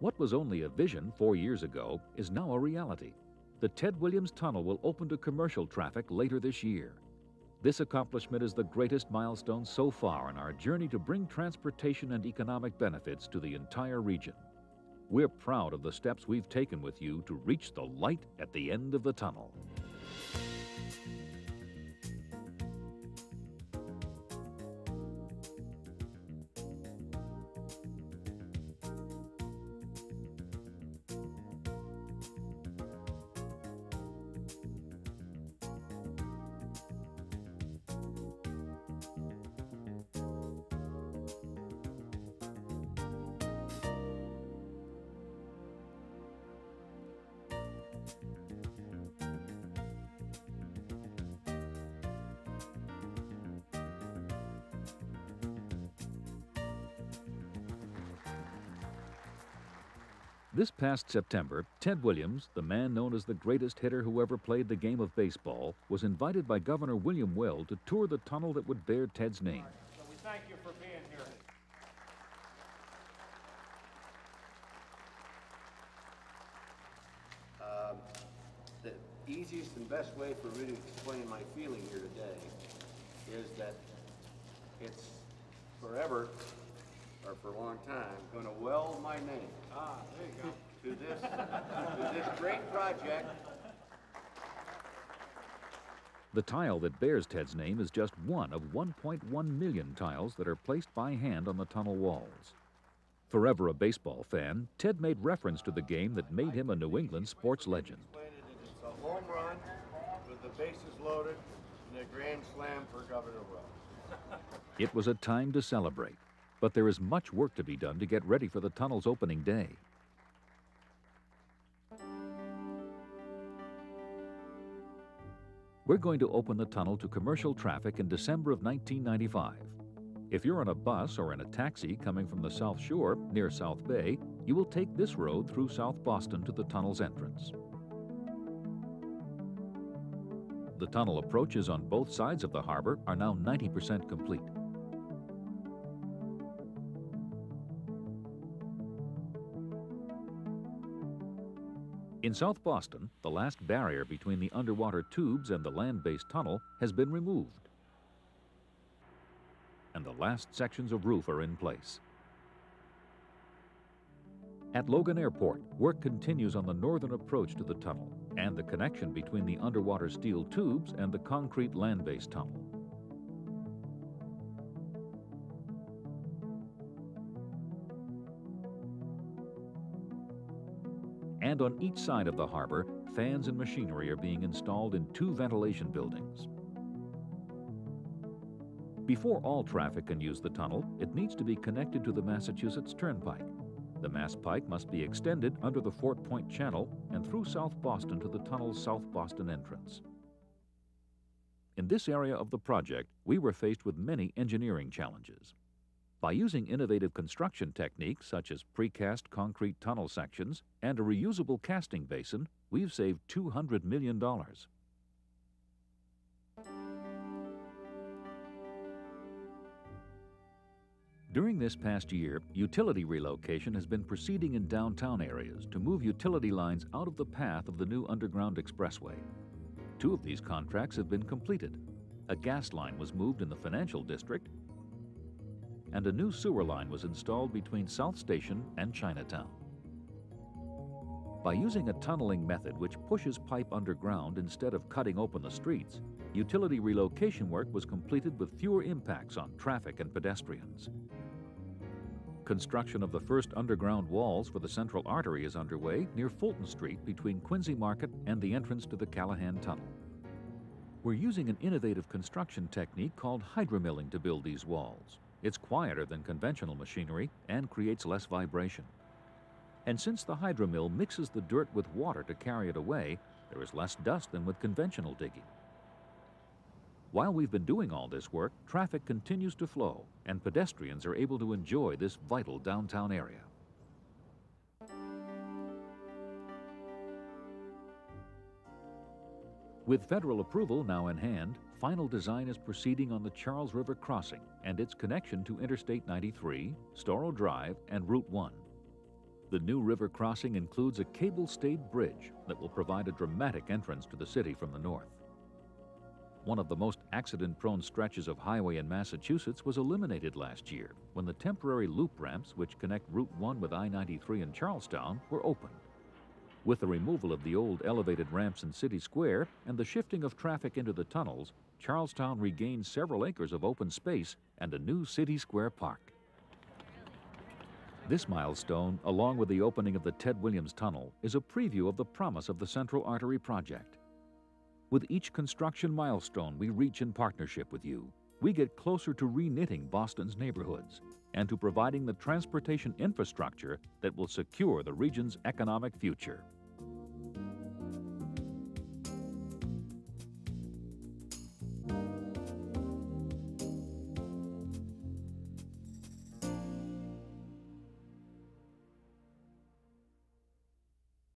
What was only a vision four years ago is now a reality. The Ted Williams Tunnel will open to commercial traffic later this year. This accomplishment is the greatest milestone so far in our journey to bring transportation and economic benefits to the entire region. We're proud of the steps we've taken with you to reach the light at the end of the tunnel. This past September, Ted Williams, the man known as the greatest hitter who ever played the game of baseball, was invited by Governor William Weld to tour the tunnel that would bear Ted's name. So we thank you for being here. Um, the easiest and best way for me to explain my feeling here today is that it's forever, or for a long time, gonna weld my name Ah, there you go. to this, to this great project. The tile that bears Ted's name is just one of 1.1 million tiles that are placed by hand on the tunnel walls. Forever a baseball fan, Ted made reference to the game that made him a New England sports legend. Explain it, and It's a home run with the bases loaded and a grand slam for Governor. It was a time to celebrate, but there is much work to be done to get ready for the tunnel's opening day. We're going to open the tunnel to commercial traffic in December of 1995. If you're on a bus or in a taxi coming from the South Shore near South Bay, you will take this road through South Boston to the tunnel's entrance. The tunnel approaches on both sides of the harbor are now 90% complete. In South Boston, the last barrier between the underwater tubes and the land-based tunnel has been removed. And the last sections of roof are in place. At Logan Airport, work continues on the northern approach to the tunnel and the connection between the underwater steel tubes and the concrete land-based tunnel. And on each side of the harbor, fans and machinery are being installed in two ventilation buildings. Before all traffic can use the tunnel, it needs to be connected to the Massachusetts Turnpike. The Mass Pike must be extended under the Fort Point Channel and through South Boston to the tunnel's South Boston entrance. In this area of the project, we were faced with many engineering challenges. By using innovative construction techniques such as precast concrete tunnel sections and a reusable casting basin, we've saved $200 million. During this past year, utility relocation has been proceeding in downtown areas to move utility lines out of the path of the new underground expressway. Two of these contracts have been completed. A gas line was moved in the financial district, and a new sewer line was installed between South Station and Chinatown. By using a tunneling method which pushes pipe underground instead of cutting open the streets, utility relocation work was completed with fewer impacts on traffic and pedestrians. Construction of the first underground walls for the central artery is underway near Fulton Street between Quincy Market and the entrance to the Callahan Tunnel. We're using an innovative construction technique called hydromilling to build these walls. It's quieter than conventional machinery and creates less vibration. And since the hydromill mixes the dirt with water to carry it away, there is less dust than with conventional digging. While we've been doing all this work, traffic continues to flow and pedestrians are able to enjoy this vital downtown area. With federal approval now in hand, final design is proceeding on the Charles River crossing and its connection to Interstate 93, Storrow Drive, and Route 1. The new river crossing includes a cable-stayed bridge that will provide a dramatic entrance to the city from the north. One of the most accident-prone stretches of highway in Massachusetts was eliminated last year when the temporary loop ramps which connect Route 1 with I-93 in Charlestown were opened. With the removal of the old elevated ramps in City Square and the shifting of traffic into the tunnels, Charlestown regained several acres of open space and a new City Square park. This milestone, along with the opening of the Ted Williams Tunnel, is a preview of the promise of the Central Artery Project. With each construction milestone we reach in partnership with you, we get closer to reknitting Boston's neighborhoods and to providing the transportation infrastructure that will secure the region's economic future.